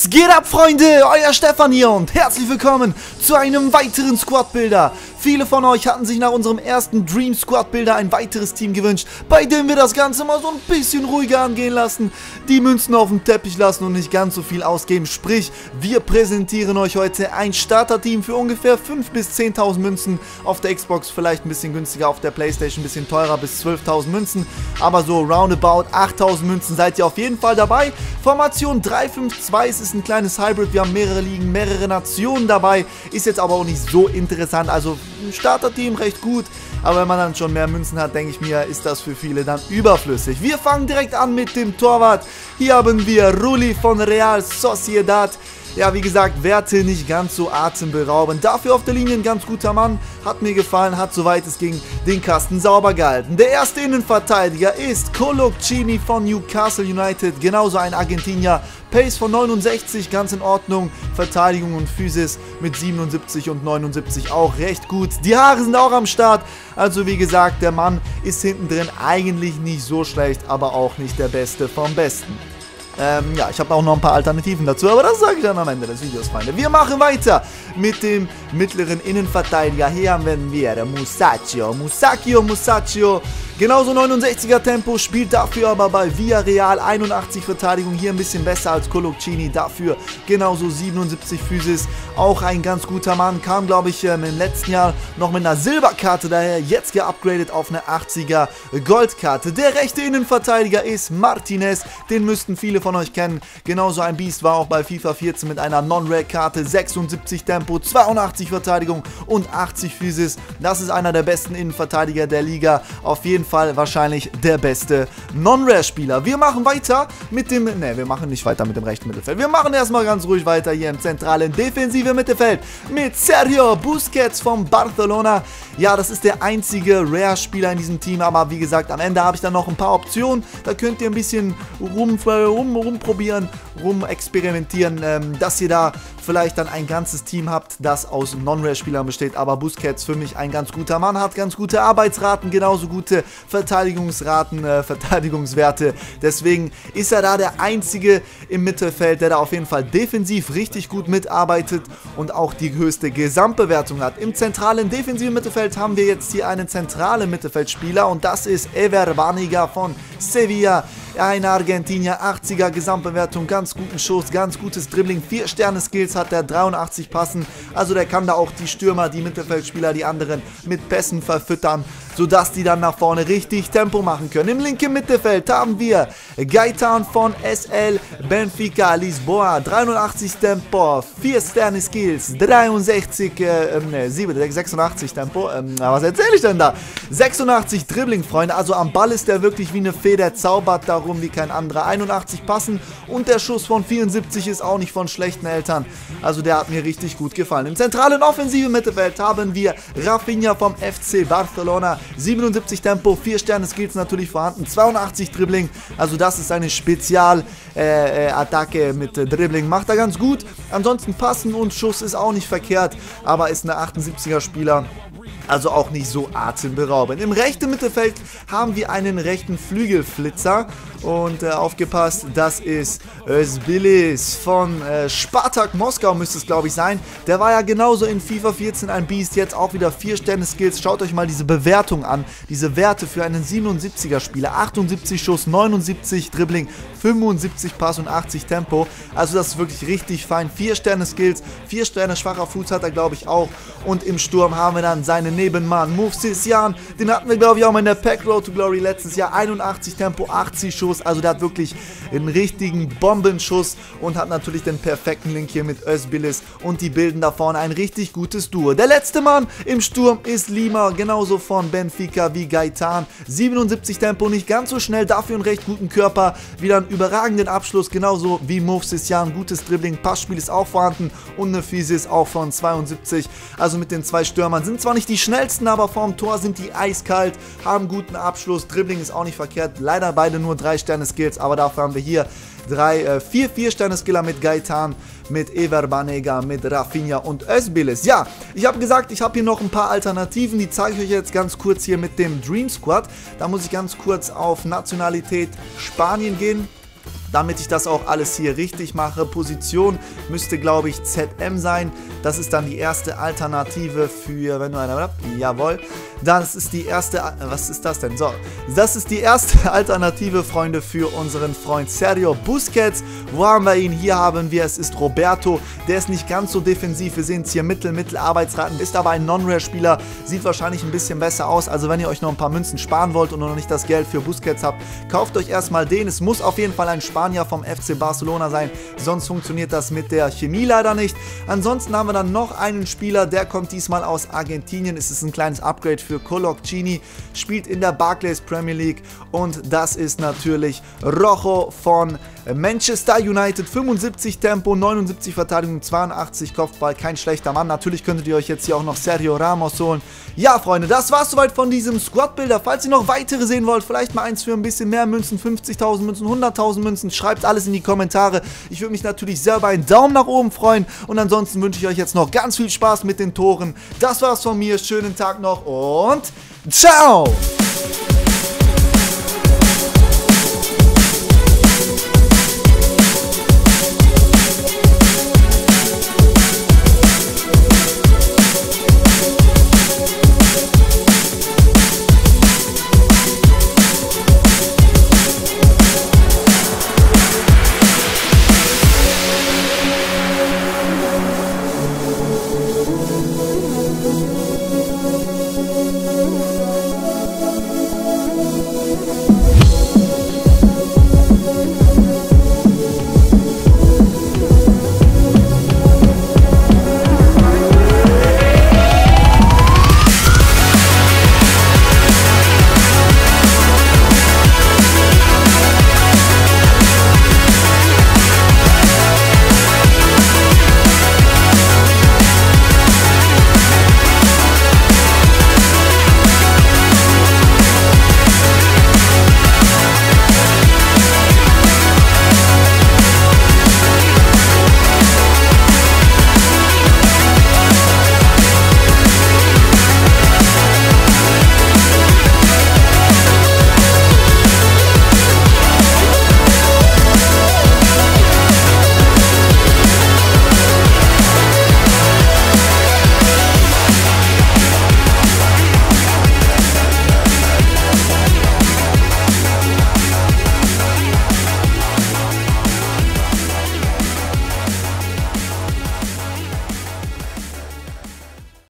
Was geht ab, Freunde? Euer Stefan hier und herzlich willkommen zu einem weiteren Squad-Bilder. Viele von euch hatten sich nach unserem ersten Dream Squad Bilder ein weiteres Team gewünscht, bei dem wir das Ganze mal so ein bisschen ruhiger angehen lassen, die Münzen auf dem Teppich lassen und nicht ganz so viel ausgeben. Sprich, wir präsentieren euch heute ein Starterteam für ungefähr 5.000 bis 10.000 Münzen. Auf der Xbox vielleicht ein bisschen günstiger, auf der Playstation ein bisschen teurer bis 12.000 Münzen. Aber so roundabout 8.000 Münzen seid ihr auf jeden Fall dabei. Formation 352, es ist ein kleines Hybrid, wir haben mehrere Ligen, mehrere Nationen dabei. Ist jetzt aber auch nicht so interessant, also Starterteam recht gut. Aber wenn man dann schon mehr Münzen hat, denke ich mir, ist das für viele dann überflüssig. Wir fangen direkt an mit dem Torwart. Hier haben wir Rulli von Real Sociedad. Ja, wie gesagt, Werte nicht ganz so atemberaubend. Dafür auf der Linie ein ganz guter Mann. Hat mir gefallen, hat soweit es ging den Kasten sauber gehalten. Der erste Innenverteidiger ist Coloccini von Newcastle United. Genauso ein Argentinier. Pace von 69, ganz in Ordnung. Verteidigung und Physis mit 77 und 79 auch recht gut. Die Haare sind auch am Start. Also wie gesagt, der Mann ist hinten drin eigentlich nicht so schlecht, aber auch nicht der Beste vom Besten. Ähm, ja, ich habe auch noch ein paar Alternativen dazu, aber das sage ich dann am Ende des Videos, Freunde. Wir machen weiter mit dem mittleren Innenverteidiger. Hier haben wir Musacchio. Musacchio, Musacchio. Genauso 69er Tempo, spielt dafür aber bei Villarreal 81 Verteidigung. Hier ein bisschen besser als Coloccini. Dafür genauso 77 Physis. Auch ein ganz guter Mann. Kam, glaube ich, ähm, im letzten Jahr noch mit einer Silberkarte daher. Jetzt geupgradet auf eine 80er Goldkarte. Der rechte Innenverteidiger ist Martinez. Den müssten viele von euch kennen. Genauso ein Biest war auch bei FIFA 14 mit einer Non-Rare-Karte. 76 Tempo, 82 Verteidigung und 80 Physis. Das ist einer der besten Innenverteidiger der Liga. Auf jeden Fall wahrscheinlich der beste Non-Rare-Spieler. Wir machen weiter mit dem... Ne, wir machen nicht weiter mit dem rechten Mittelfeld. Wir machen erstmal ganz ruhig weiter hier im zentralen defensiven Mittelfeld mit Sergio Busquets von Barcelona. Ja, das ist der einzige Rare-Spieler in diesem Team, aber wie gesagt, am Ende habe ich dann noch ein paar Optionen. Da könnt ihr ein bisschen rum, rum, rumprobieren, rumexperimentieren, ähm, dass ihr da vielleicht dann ein ganzes Team habt, das aus Non-Rare-Spielern besteht. Aber Busquets für mich ein ganz guter Mann, hat ganz gute Arbeitsraten, genauso gute Verteidigungsraten, äh, Verteidigungswerte. Deswegen ist er da der Einzige im Mittelfeld, der da auf jeden Fall defensiv richtig gut mitarbeitet und auch die höchste Gesamtbewertung hat. Im zentralen defensiven Mittelfeld haben wir jetzt hier einen zentralen Mittelfeldspieler und das ist Ever Baniga von Sevilla. Ein Argentinier, 80er Gesamtbewertung, ganz guten Schuss, ganz gutes Dribbling, 4 Sterne Skills hat der 83 passen. Also der kann da auch die Stürmer, die Mittelfeldspieler, die anderen mit Pässen verfüttern sodass die dann nach vorne richtig Tempo machen können. Im linken Mittelfeld haben wir Gaitan von SL Benfica Lisboa, 83 Tempo, 4 Sterne Skills, 63, äh, ne, 86 Tempo, ähm, was erzähle ich denn da? 86 Dribbling, Freunde, also am Ball ist der wirklich wie eine Feder, zaubert darum wie kein anderer. 81 passen und der Schuss von 74 ist auch nicht von schlechten Eltern. Also der hat mir richtig gut gefallen. Im zentralen offensiven Mittelfeld haben wir Rafinha vom FC Barcelona, 77 Tempo, 4 Sterne Skills natürlich vorhanden, 82 Dribbling, also das ist eine Spezialattacke äh, äh, mit äh, Dribbling, macht er ganz gut. Ansonsten passen und Schuss ist auch nicht verkehrt, aber ist eine 78er Spieler. Also auch nicht so atemberaubend. Im rechten Mittelfeld haben wir einen rechten Flügelflitzer. Und äh, aufgepasst, das ist Özbilis von äh, Spartak Moskau müsste es glaube ich sein. Der war ja genauso in FIFA 14 ein Biest, jetzt auch wieder 4 Sterne Skills. Schaut euch mal diese Bewertung an, diese Werte für einen 77er Spieler. 78 Schuss, 79 Dribbling, 75 Pass und 80 Tempo. Also das ist wirklich richtig fein. 4 Sterne Skills, 4 Sterne schwacher Fuß hat er glaube ich auch. Und im Sturm haben wir dann seinen Nebenmann, Move Sisian. Den hatten wir glaube ich auch mal in der Pack Road to Glory letztes Jahr. 81 Tempo, 80 Schuss. Also der hat wirklich einen richtigen Bombenschuss und hat natürlich den perfekten Link hier mit Özbilis und die bilden da vorne ein richtig gutes Duo. Der letzte Mann im Sturm ist Lima, genauso von Benfica wie Gaitan. 77 Tempo, nicht ganz so schnell, dafür einen recht guten Körper. Wieder einen überragenden Abschluss, genauso wie Movsis Jan. Gutes Dribbling, Passspiel ist auch vorhanden und eine Physis auch von 72. Also mit den zwei Stürmern sind zwar nicht die schnellsten, aber vorm Tor sind die eiskalt, haben guten Abschluss. Dribbling ist auch nicht verkehrt. Leider beide nur drei Sterne Skills, aber dafür haben wir hier drei, äh, vier 4 Sterne Skiller mit Gaitan, mit Ever Banega, mit Rafinha und Özbilis. Ja, ich habe gesagt, ich habe hier noch ein paar Alternativen, die zeige ich euch jetzt ganz kurz hier mit dem Dream Squad. Da muss ich ganz kurz auf Nationalität Spanien gehen. Damit ich das auch alles hier richtig mache. Position müsste, glaube ich, ZM sein. Das ist dann die erste Alternative für, wenn du einer jawohl. Das ist die erste, was ist das denn? So, das ist die erste Alternative, Freunde, für unseren Freund Sergio Busquets. Wo haben wir ihn? Hier haben wir, es ist Roberto. Der ist nicht ganz so defensiv. Wir sehen es hier Mittel, Mittel, Arbeitsraten. Ist aber ein Non-Rare-Spieler. Sieht wahrscheinlich ein bisschen besser aus. Also wenn ihr euch noch ein paar Münzen sparen wollt und noch nicht das Geld für Busquets habt, kauft euch erstmal den. Es muss auf jeden Fall ein Spanier vom FC Barcelona sein. Sonst funktioniert das mit der Chemie leider nicht. Ansonsten haben wir dann noch einen Spieler, der kommt diesmal aus Argentinien. Es ist ein kleines Upgrade für Coloccini, spielt in der Barclays Premier League und das ist natürlich Rojo von Manchester United. 75 Tempo, 79 Verteidigung, 82 Kopfball, kein schlechter Mann. Natürlich könntet ihr euch jetzt hier auch noch Sergio Ramos holen. Ja, Freunde, das war's soweit von diesem Squad-Builder. Falls ihr noch weitere sehen wollt, vielleicht mal eins für ein bisschen mehr Münzen, 50.000 Münzen, 100.000 Münzen, schreibt alles in die Kommentare. Ich würde mich natürlich sehr über einen Daumen nach oben freuen und ansonsten wünsche ich euch jetzt noch ganz viel Spaß mit den Toren. Das war's von mir, schönen Tag noch und ciao!